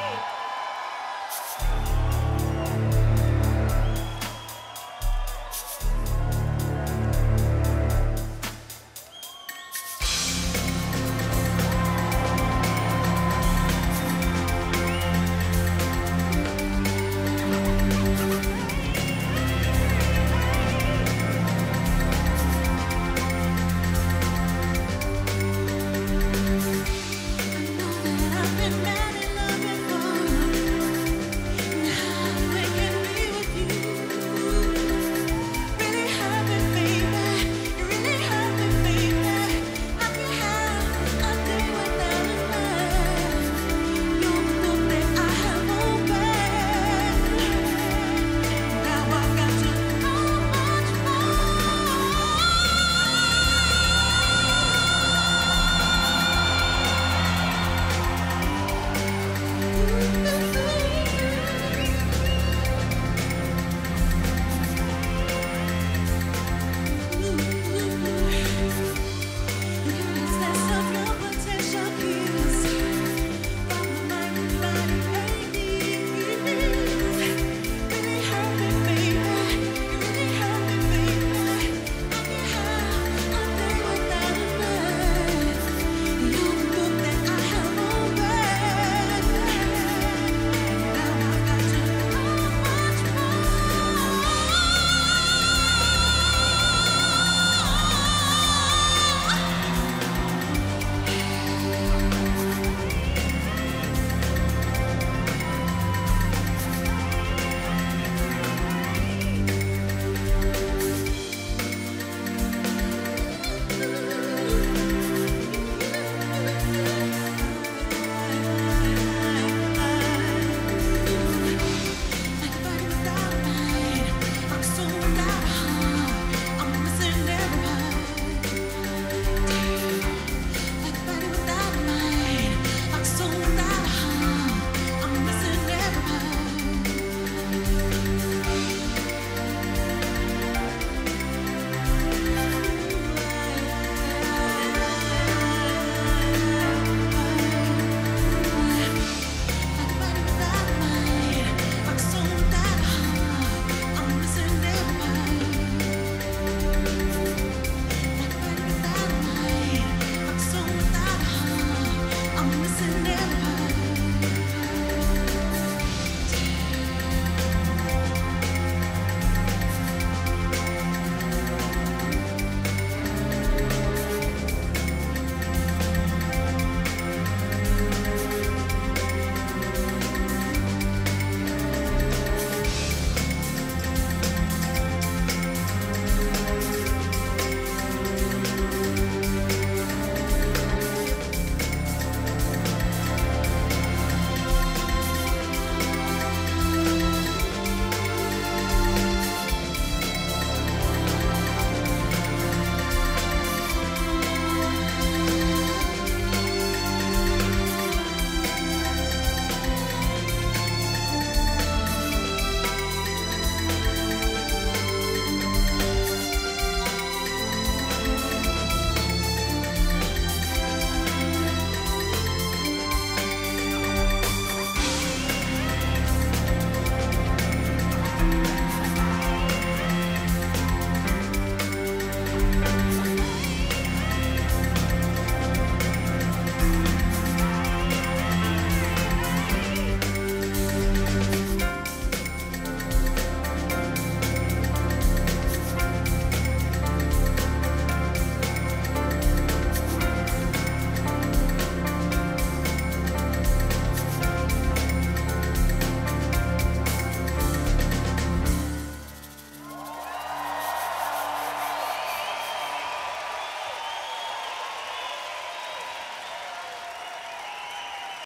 Hey.